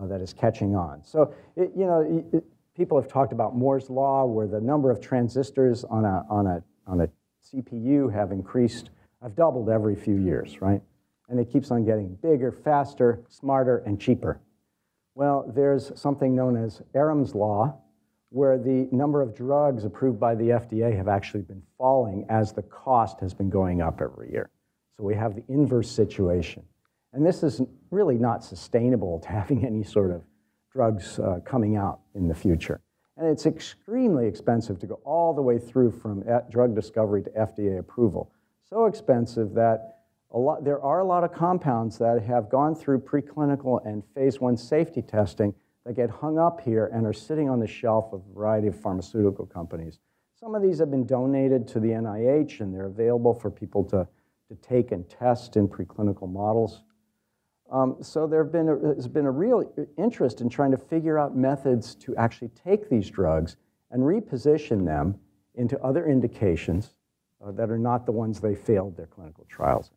uh, that is catching on. So, it, you know, it, people have talked about Moore's law, where the number of transistors on a, on a, on a CPU have increased, have doubled every few years, right? And it keeps on getting bigger, faster, smarter, and cheaper. Well, there's something known as Eroom's law, where the number of drugs approved by the FDA have actually been falling as the cost has been going up every year. So we have the inverse situation. And this is really not sustainable to having any sort of drugs uh, coming out in the future. And it's extremely expensive to go all the way through from drug discovery to FDA approval. So expensive that a lot, there are a lot of compounds that have gone through preclinical and phase one safety testing that get hung up here and are sitting on the shelf of a variety of pharmaceutical companies. Some of these have been donated to the NIH and they're available for people to, to take and test in preclinical models. Um, so there been a, has been a real interest in trying to figure out methods to actually take these drugs and reposition them into other indications uh, that are not the ones they failed their clinical trials.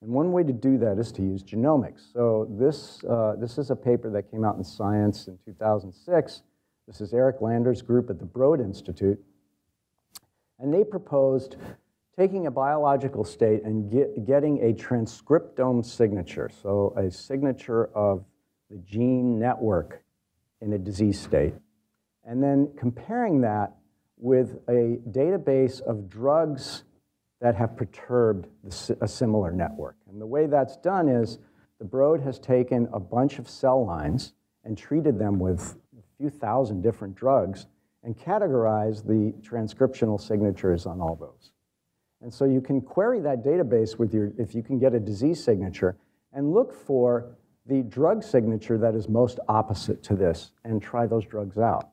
And one way to do that is to use genomics. So this, uh, this is a paper that came out in Science in 2006. This is Eric Lander's group at the Broad Institute. And they proposed taking a biological state and get, getting a transcriptome signature, so a signature of the gene network in a disease state, and then comparing that with a database of drugs that have perturbed a similar network. And the way that's done is the Broad has taken a bunch of cell lines and treated them with a few thousand different drugs and categorized the transcriptional signatures on all those. And so you can query that database with your, if you can get a disease signature, and look for the drug signature that is most opposite to this and try those drugs out.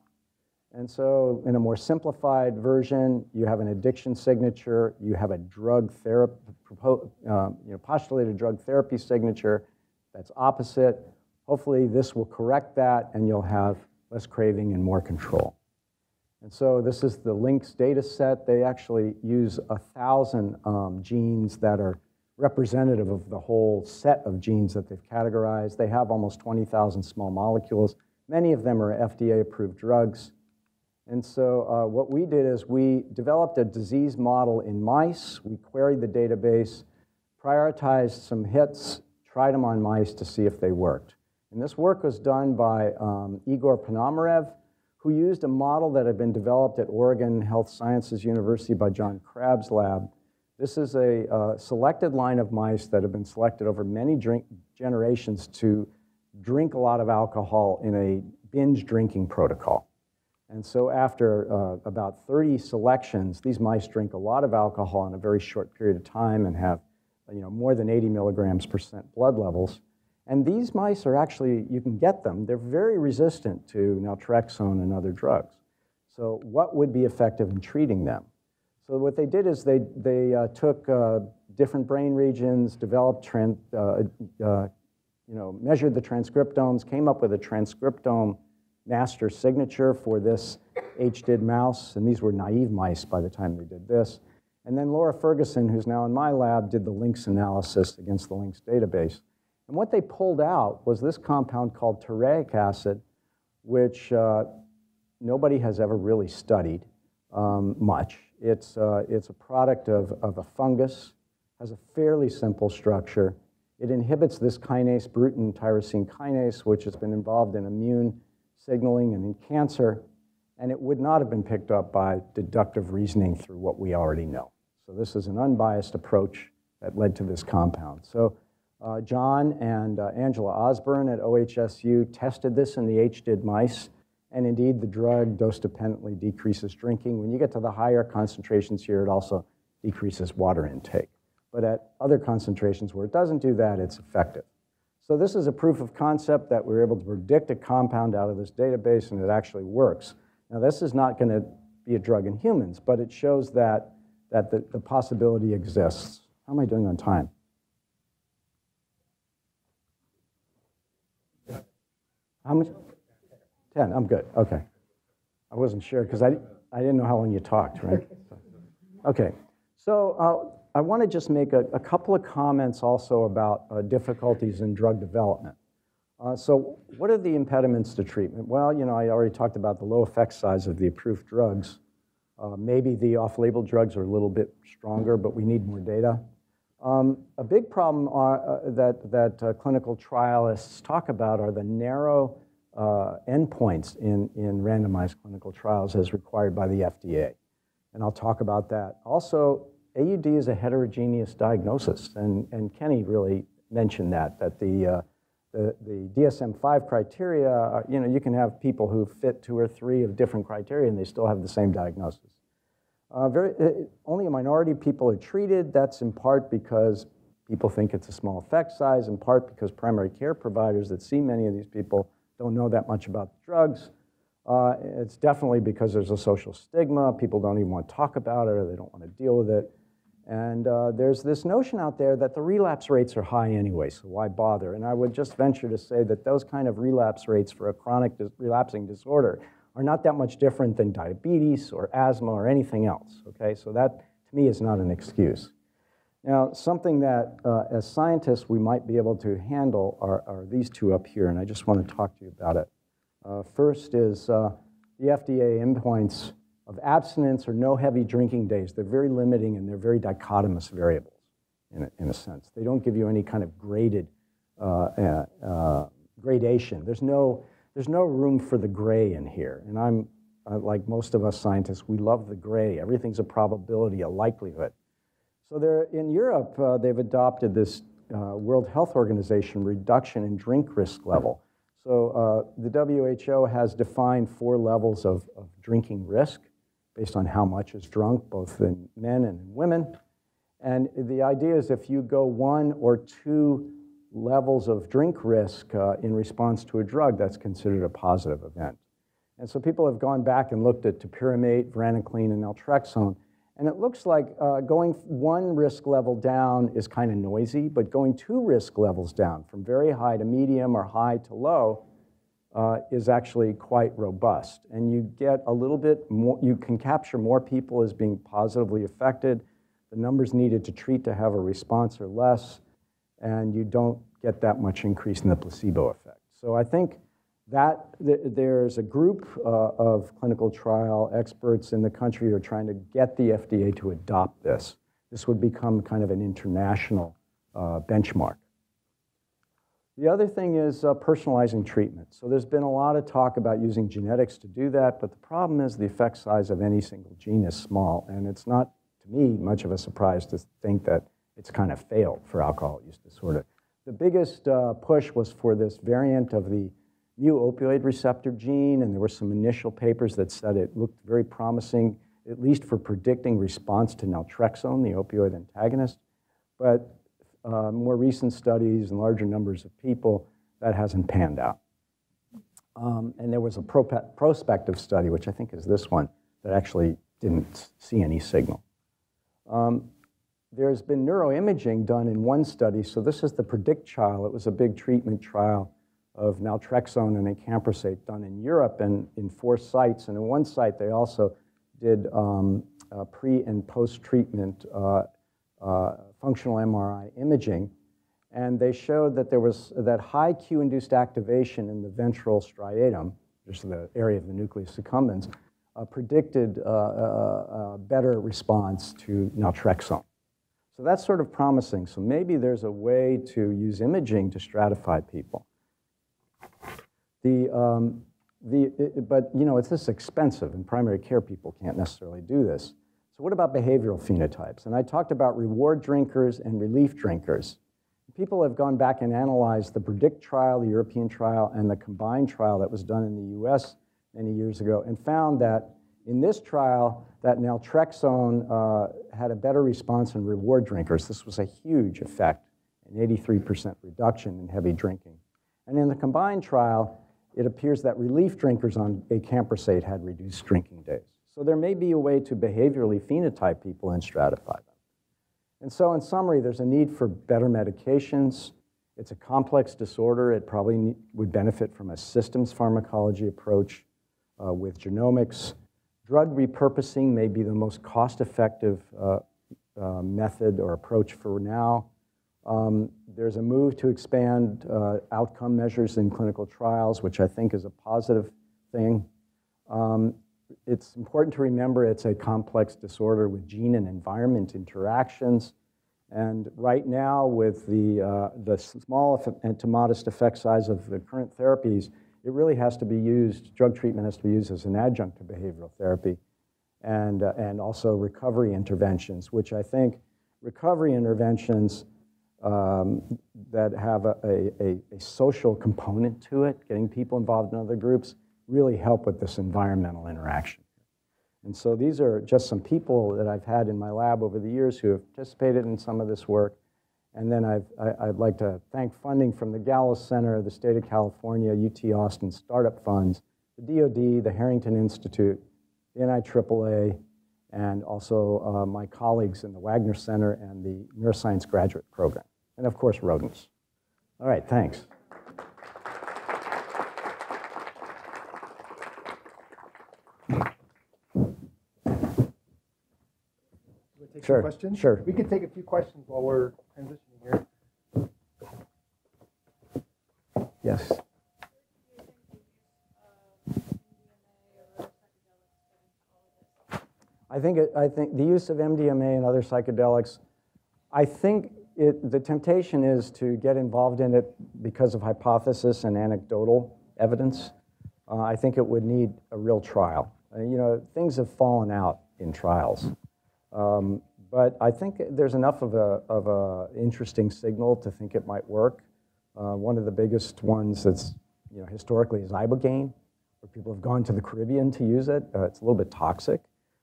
And so in a more simplified version, you have an addiction signature, you have a drug therapy, uh, you know, postulated drug therapy signature that's opposite. Hopefully this will correct that and you'll have less craving and more control. And so this is the LINCS data set. They actually use a thousand um, genes that are representative of the whole set of genes that they've categorized. They have almost 20,000 small molecules. Many of them are FDA approved drugs. And so uh, what we did is we developed a disease model in mice. We queried the database, prioritized some hits, tried them on mice to see if they worked. And this work was done by um, Igor Ponomarev, who used a model that had been developed at Oregon Health Sciences University by John Crabbe's lab. This is a uh, selected line of mice that have been selected over many drink generations to drink a lot of alcohol in a binge drinking protocol. And so after uh, about 30 selections, these mice drink a lot of alcohol in a very short period of time and have you know, more than 80 milligrams percent blood levels. And these mice are actually, you can get them, they're very resistant to naltrexone and other drugs. So what would be effective in treating them? So what they did is they, they uh, took uh, different brain regions, developed, tran- uh, uh you know, measured the transcriptomes, came up with a transcriptome master signature for this HDID mouse, and these were naive mice by the time they did this. And then Laura Ferguson, who's now in my lab, did the LINCS analysis against the LINCS database. And what they pulled out was this compound called terreic acid, which uh, nobody has ever really studied um, much. It's, uh, it's a product of, of a fungus, has a fairly simple structure. It inhibits this kinase, Bruton tyrosine kinase, which has been involved in immune signaling and in cancer, and it would not have been picked up by deductive reasoning through what we already know. So this is an unbiased approach that led to this compound. So uh, John and uh, Angela Ozburn at OHSU tested this in the HDID mice, and indeed the drug dose-dependently decreases drinking. When you get to the higher concentrations here, it also decreases water intake. But at other concentrations where it doesn't do that, it's effective. So this is a proof of concept that we are able to predict a compound out of this database and it actually works. Now this is not going to be a drug in humans, but it shows that, that the, the possibility exists. How am I doing on time? How much? 10, I'm good, okay. I wasn't sure, because I, I didn't know how long you talked, right? Okay, so uh, I want to just make a, a couple of comments also about uh, difficulties in drug development. Uh, So what are the impediments to treatment? Well, you know, I already talked about the low effect size of the approved drugs. Uh, Maybe the off-label drugs are a little bit stronger, but we need more data. Um, A big problem are, uh, that, that uh, clinical trialists talk about are the narrow uh, endpoints in, in randomized clinical trials as required by the FDA. And I'll talk about that. Also, AUD is a heterogeneous diagnosis, and, and Kenny really mentioned that, that the, uh, the, the DSM-5 criteria, are, you know, you can have people who fit two or three of different criteria and they still have the same diagnosis. Uh, very, uh, only a minority of people are treated. That's in part because people think it's a small effect size, in part because primary care providers that see many of these people don't know that much about the drugs. Uh, it's definitely because there's a social stigma. People don't even want to talk about it or they don't want to deal with it. And uh, there's this notion out there that the relapse rates are high anyway, so why bother? And I would just venture to say that those kind of relapse rates for a chronic dis- relapsing disorder are not that much different than diabetes or asthma or anything else, okay? So that, to me, is not an excuse. Now, something that uh, as scientists we might be able to handle are, are these two up here, and I just want to talk to you about it. Uh, first is uh, the FDA endpoints of abstinence or no heavy drinking days. They're very limiting and they're very dichotomous variables in a, in a sense. They don't give you any kind of graded uh, uh, uh, gradation. There's no, there's no room for the gray in here. And I'm, uh, like most of us scientists, we love the gray. Everything's a probability, a likelihood. So they're, in Europe, uh, they've adopted this uh, World Health Organization reduction in drink risk level. So uh, the WHO has defined four levels of, of drinking risk based on how much is drunk, both in men and in women. And the idea is if you go one or two levels of drink risk uh, in response to a drug, that's considered a positive event. And so people have gone back and looked at topiramate, varenicline, and naltrexone, and it looks like uh, going one risk level down is kind of noisy, but going two risk levels down, from very high to medium or high to low, uh, is actually quite robust. And you get a little bit more, you can capture more people as being positively affected. The numbers needed to treat to have a response are less, and you don't get that much increase in the placebo effect. So I think that th- there's a group uh, of clinical trial experts in the country who are trying to get the FDA to adopt this. This would become kind of an international uh, benchmark. The other thing is uh, personalizing treatment. So there's been a lot of talk about using genetics to do that, but the problem is the effect size of any single gene is small, and it's not, to me, much of a surprise to think that it's kind of failed for alcohol use disorder. The biggest uh, push was for this variant of the mu opioid receptor gene, and there were some initial papers that said it looked very promising, at least for predicting response to naltrexone, the opioid antagonist. But uh, more recent studies and larger numbers of people, that hasn't panned out. Um, and there was a prope- prospective study, which I think is this one, that actually didn't see any signal. Um, there's been neuroimaging done in one study. So this is the PREDICT trial. It was a big treatment trial of naltrexone and acamprosate done in Europe and in four sites. And in one site, they also did um, uh, pre and post-treatment uh, uh, functional MRI imaging. And they showed that there was that high cue-induced activation in the ventral striatum, just the area of the nucleus accumbens, uh, predicted uh, a better response to naltrexone. So that's sort of promising. So maybe there's a way to use imaging to stratify people. The, um, the, it, but you know, it's this expensive, and primary care people can't necessarily do this. So what about behavioral phenotypes? And I talked about reward drinkers and relief drinkers. People have gone back and analyzed the PREDICT trial, the European trial, and the combined trial that was done in the US many years ago, and found that in this trial, that naltrexone uh, had a better response in reward drinkers. This was a huge effect, an 83% reduction in heavy drinking. And in the combined trial, it appears that relief drinkers on acamprosate had reduced drinking days. So there may be a way to behaviorally phenotype people and stratify them. And so, in summary, there's a need for better medications. It's a complex disorder. It probably would benefit from a systems pharmacology approach uh, with genomics. Drug repurposing may be the most cost-effective uh, uh, method or approach for now. Um, There's a move to expand uh, outcome measures in clinical trials, which I think is a positive thing. Um, It's important to remember it's a complex disorder with gene and environment interactions. And right now, with the, uh, the small and to modest effect size of the current therapies, it really has to be used, drug treatment has to be used as an adjunct to behavioral therapy and, uh, and also recovery interventions, which I think recovery interventions um, that have a, a, a- a social component to it, getting people involved in other groups, really help with this environmental interaction. And so these are just some people that I've had in my lab over the years who have participated in some of this work. And then I've, I, I'd like to thank funding from the Gallo Center, the state of California, UT Austin Startup Funds, the DoD, the Harrington Institute, the NIAAA, and also uh, my colleagues in the Waggoner Center and the Neuroscience Graduate Program. And of course, rodents. All right, thanks. We'll take Sure, sure. We could take a few questions while we're transitioning here. Yes. I think, it- I think the use of MDMA and other psychedelics, I think it, the temptation is to get involved in it because of hypothesis and anecdotal evidence. Uh, I think it would need a real trial. Uh, you know, things have fallen out in trials. Um, but I think there's enough of a, of a interesting signal to think it might work. Uh, one of the biggest ones that's you know, historically is ibogaine, where people have gone to the Caribbean to use it. Uh, it's a little bit toxic.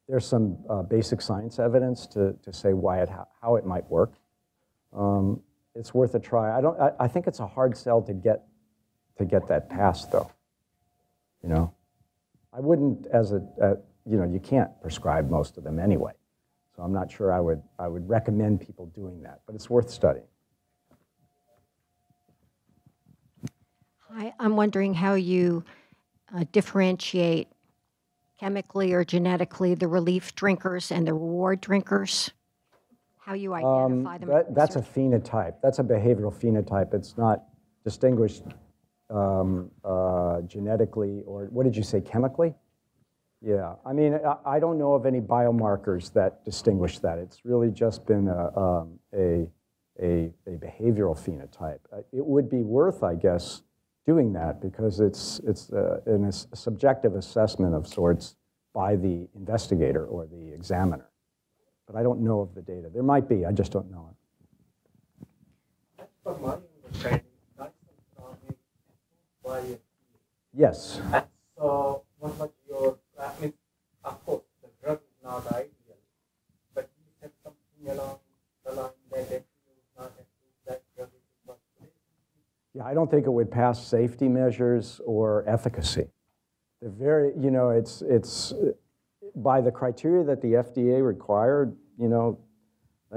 There's some uh, basic science evidence to, to say why it, how, it might work. Um, it's worth a try. I, don't, I, I think it's a hard sell to get, to get that passed, though. You know, I wouldn't, as a, uh, you know, you can't prescribe most of them anyway. So I'm not sure I would, I would recommend people doing that, but it's worth studying. Hi, I'm wondering how you uh, differentiate chemically or genetically the relief drinkers and the reward drinkers? How you identify them? Um, That, that's a phenotype. That's a behavioral phenotype. It's not distinguished um, uh, genetically, or what did you say, chemically? Yeah, I mean, I, don't know of any biomarkers that distinguish that. It's really just been a, um, a, a, a behavioral phenotype. Uh, It would be worth, I guess, doing that because it's, it's uh, an, a subjective assessment of sorts by the investigator or the examiner. But I don't know of the data. There might be, I just don't know it. As per my understanding, diclofenac by FDA. Yes. And so, what was your, I mean, of course, the drug is not ideal, but you said something along the line that FDA not approved that drug. Yeah, I don't think it would pass safety measures or efficacy. They're very, you know, it's, it's by the criteria that the FDA required, you know,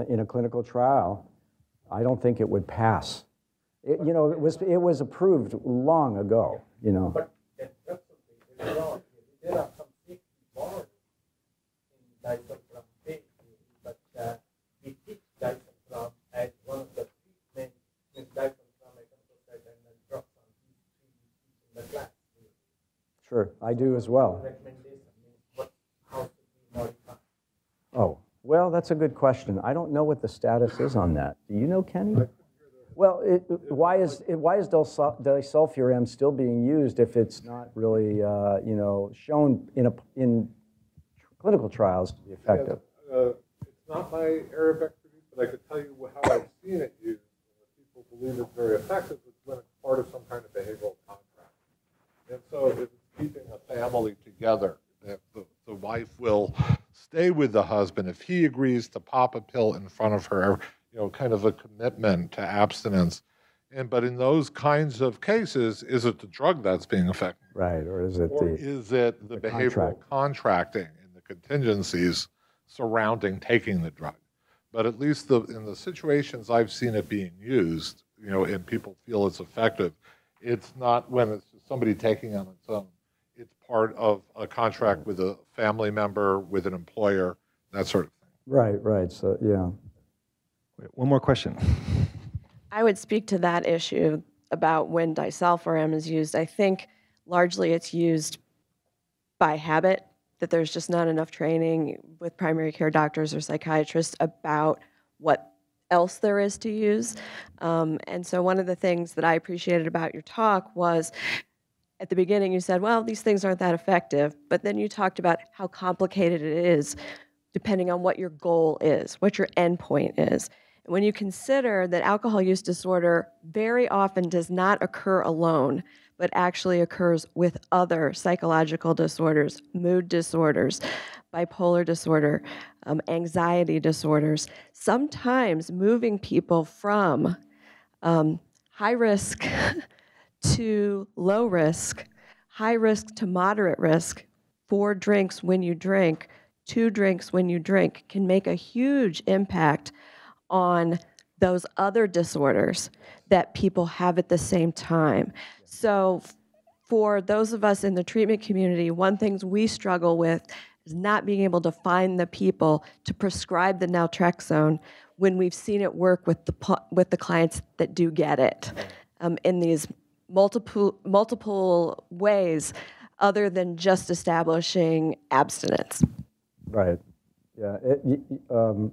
in a clinical trial, I don't think it would pass. It, you know, it was, it was approved long ago, you know. But that drugs are very raw. There are some safety bars in disulfiram phase, but uh, we teach disulfiram as one of the treatment with disulfiram, etoposide, and then drugs on these three in the class. Sure, I do as well. Oh, well, that's a good question. I don't know what the status is on that. Do you know, Kenny? Well, it, why is it, why is disulfiram still being used if it's not really uh, you know shown in a in clinical trials to be effective? Uh, It's not my area of expertise, but I could tell you how I've seen it used. People believe it's very effective when it's part of some kind of behavioral contract. And so it's family together, that the, the wife will stay with the husband if he agrees to pop a pill in front of her, you know, kind of a commitment to abstinence. And but in those kinds of cases, is it the drug that's being affected? Right, or is it Or the is it the the behavioral contract. contracting and the contingencies surrounding taking the drug? But at least the, in the situations I've seen it being used, you know, and people feel it's effective, it's not when it's somebody taking on its own. It's part of a contract with a family member, with an employer, that sort of thing. Right, right, so, yeah. Wait, One more question. I would speak to that issue about when disulfiram is used. I think largely it's used by habit, that there's just not enough training with primary care doctors or psychiatrists about what else there is to use. Um, and so one of the things that I appreciated about your talk was at the beginning you said, well, these things aren't that effective, but then you talked about how complicated it is depending on what your goal is, what your endpoint is. And when you consider that alcohol use disorder very often does not occur alone, but actually occurs with other psychological disorders, mood disorders, bipolar disorder, um, anxiety disorders, sometimes moving people from um, high risk to low risk, high risk to moderate risk, four drinks when you drink, two drinks when you drink can make a huge impact on those other disorders that people have at the same time. So, for those of us in the treatment community, one things we struggle with is not being able to find the people to prescribe the naltrexone when we've seen it work with the with the clients that do get it um, in these multiple multiple ways, other than just establishing abstinence. Right. Yeah. It, y- y- um,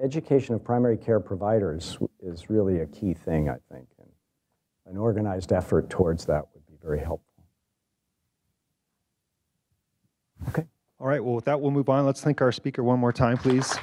education of primary care providers is really a key thing, I think. And an organized effort towards that would be very helpful. Okay. All right, well, with that, we'll move on. Let's thank our speaker one more time, please.